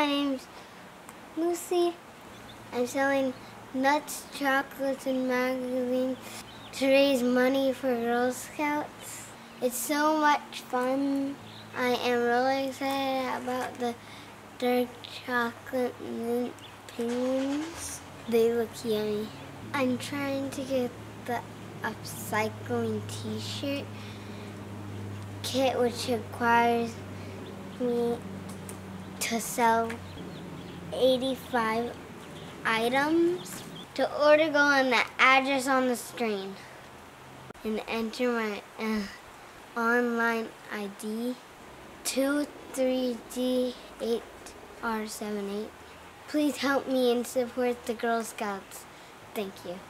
my name's Lucy. I'm selling nuts, chocolates, and magazines to raise money for Girl Scouts. It's so much fun. I am really excited about the dark chocolate mint penguins. They look yummy. I'm trying to get the upcycling t-shirt kit which requires me to sell 85 items. To order, go on the address on the screen and enter my uh, online ID 23D8R78. Please help me and support the Girl Scouts. Thank you.